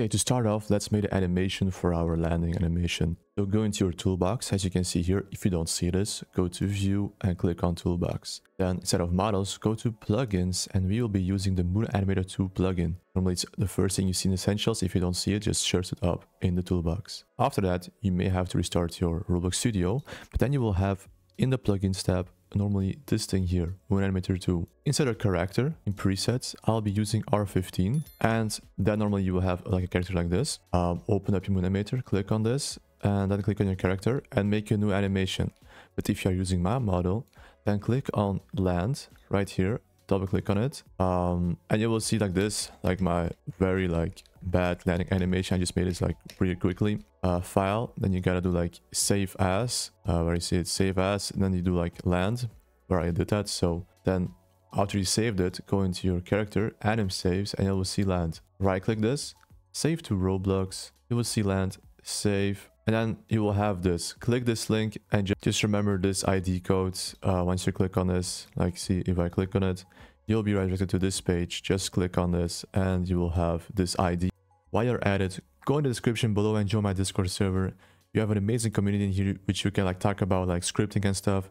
Okay, to start off, let's make the animation for our landing animation. So go into your toolbox, as you can see here. If you don't see this, go to view and click on toolbox. Then instead of models, go to plugins and we will be using the Moon Animator 2 plugin. Normally it's the first thing you see in Essentials. If you don't see it, just search it up in the toolbox. After that, you may have to restart your Roblox Studio, but then you will have in the plugins tab normally this thing here, Moon Animator 2. Inside our character, in presets, I'll be using R15 and then normally you will have like a character like this. Um, open up your Moon Animator, click on this and then click on your character and make a new animation. But if you're using my model, then click on land right here, double click on it um, and you will see like this, like my very like bad landing animation. I just made it like pretty quickly. Uh, file, then you gotta do like save as, uh, where you see it save as, and then you do like land, where I did that. So then after you saved it, go into your character, anim saves, and you will see land. Right click this, save to Roblox, you will see land, save, and then you will have this. Click this link and just remember this ID code uh, once you click on this. Like see if I click on it, you'll be redirected to this page. Just click on this and you will have this ID. While you're at it, go in the description below and join my Discord server. You have an amazing community in here which you can like talk about like scripting and stuff.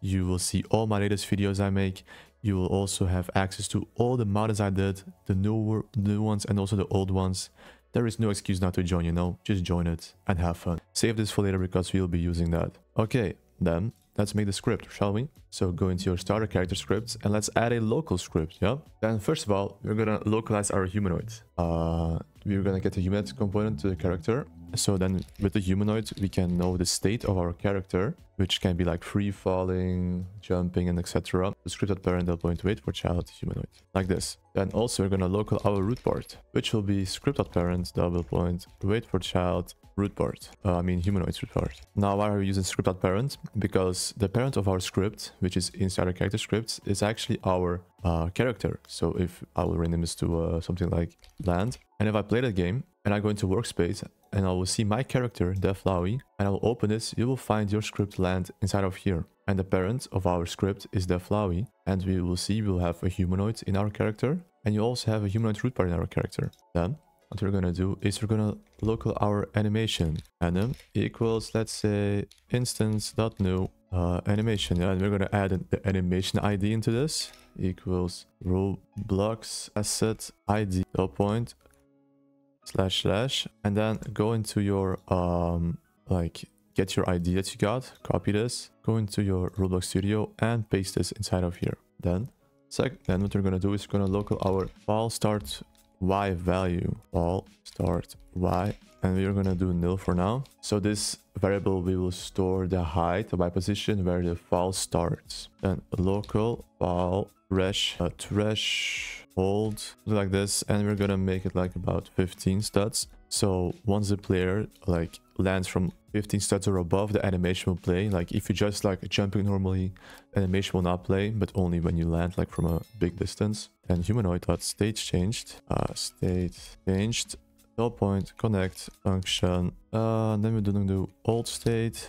You will see all my latest videos I make. You will also have access to all the mods I did, the newer new ones and also the old ones. There is no excuse not to join, you know, just join it and have fun. Save this for later because we'll be using that. Okay, then let's make the script, shall we? So go into your starter character scripts and let's add a local script, yeah? Then first of all, we're gonna localize our humanoid. Uh, we're gonna get a humanoid component to the character. So then with the humanoid, we can know the state of our character, which can be like free falling, jumping, and etc. The scripted parent point wait for child humanoid, like this. Then also we're gonna local our root part, which will be scripted parent double point wait for child root part. Uh, I mean humanoid root part. Now why are we using scripted parent? Because the parent of our script, which is inside our character scripts, is actually our uh, character. So if I will rename this to uh, something like land, and if I play the game and I go into workspace and I will see my character, DefLawi, and I will open this, you will find your script land inside of here. And the parent of our script is DefLawi, and we will see we'll have a humanoid in our character, and you also have a humanoid root part in our character. Then, what we're gonna do is we're gonna local our animation. Anim equals, let's say, instance.new uh, animation. Yeah, and we're gonna add an, the animation ID into this. Equals Roblox asset ID dot point slash slash and then go into your um like get your id that you got copy this go into your roblox studio and paste this inside of here. Then sec then what we're gonna do is we're gonna local our fall start y value fall start y and we're gonna do nil for now. So this variable we will store the height by position where the file starts. Then local file resh uh, hold like this and we're gonna make it like about 15 studs. So once the player like lands from 15 studs or above the animation will play. Like if you just like jumping normally animation will not play but only when you land like from a big distance. And humanoid dot state changed. Uh state changed. Null point connect function. Uh then we're gonna do old state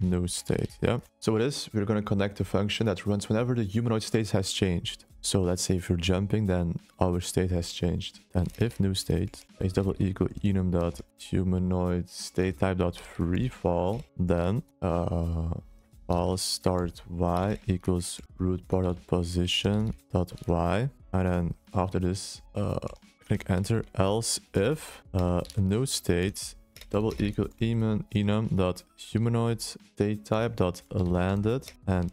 new state yeah so with this we're going to connect the function that runs whenever the humanoid state has changed so let's say if you're jumping, then our state has changed. And if new state is double equal enum dot humanoid state type dot free fall, then uh, start y equals root part dot position dot y, and then after this, uh, click enter. Else if uh, new state double equal enum, enum dot humanoid state type dot landed and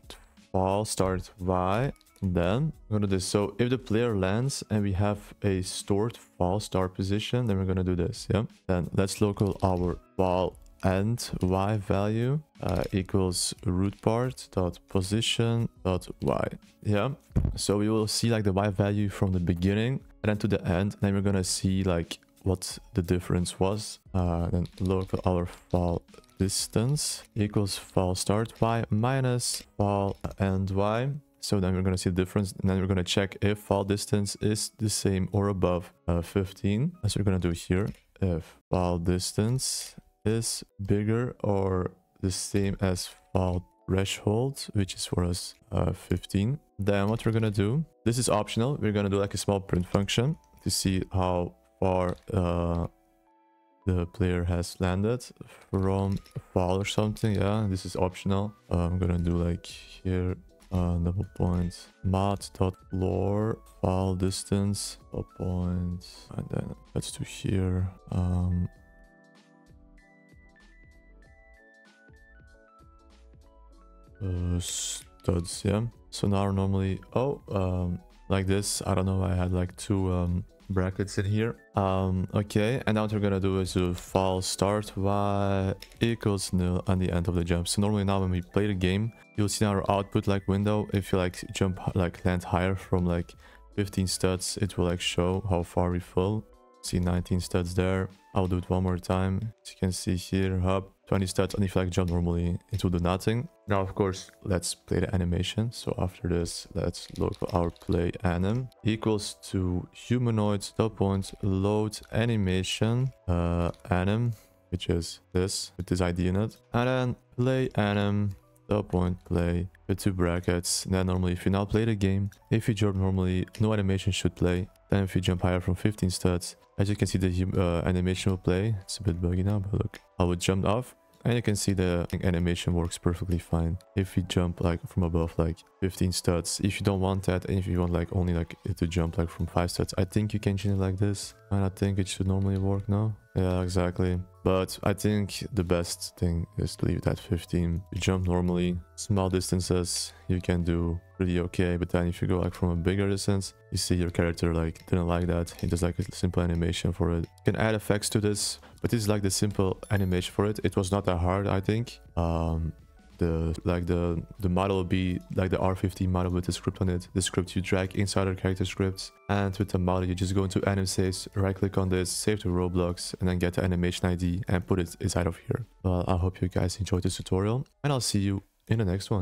fall start y then we're gonna do this. So if the player lands and we have a stored fall start position, then we're gonna do this. Yeah. Then let's local our fall end y value uh, equals root part dot position dot y. Yeah. So we will see like the y value from the beginning and then to the end. Then we're gonna see like what the difference was. Uh, then local our fall distance equals fall start y minus fall end y so then we're going to see the difference and then we're going to check if fall distance is the same or above uh, 15. As we're going to do here. If fall distance is bigger or the same as fall threshold, which is for us uh, 15. Then what we're going to do, this is optional. We're going to do like a small print function to see how far uh, the player has landed from fall or something. Yeah, this is optional. Uh, I'm gonna do like here uh, double point math dot floor fall distance double point and then let's do here um uh, studs yeah so now normally oh um like this i don't know i had like two um brackets in here. Um okay and now what we're gonna do is to fall start y equals nil on the end of the jump. So normally now when we play the game you'll see our output like window. If you like jump like land higher from like 15 studs it will like show how far we fall. See 19 studs there. I'll do it one more time. As you can see here hub 20 studs and if you like jump normally it will do nothing. Now of course let's play the animation. So after this let's look our play anim equals to humanoid dot point load animation uh anim which is this with this id in it. And then play anim dot point play the two brackets. Then normally if you now play the game if you jump normally no animation should play. Then if you jump higher from 15 studs as you can see the uh, animation will play. It's a bit buggy now but look. I would jump off and you can see the animation works perfectly fine. If you jump like from above like 15 studs if you don't want that and if you want like only like to jump like from 5 studs i think you can change it like this. And i think it should normally work now yeah exactly. But i think the best thing is to leave that 15 you jump normally small distances you can do pretty okay but then if you go like from a bigger distance you see your character like didn't like that. He does like a simple animation for it. You can add effects to this but this is like the simple animation for it. It was not that hard i think. Um the like the the model will be like the r15 model with the script on it the script you drag inside our character scripts and with the model you just go into anim right click on this save to roblox and then get the animation id and put it inside of here. Well i hope you guys enjoyed this tutorial and i'll see you in the next one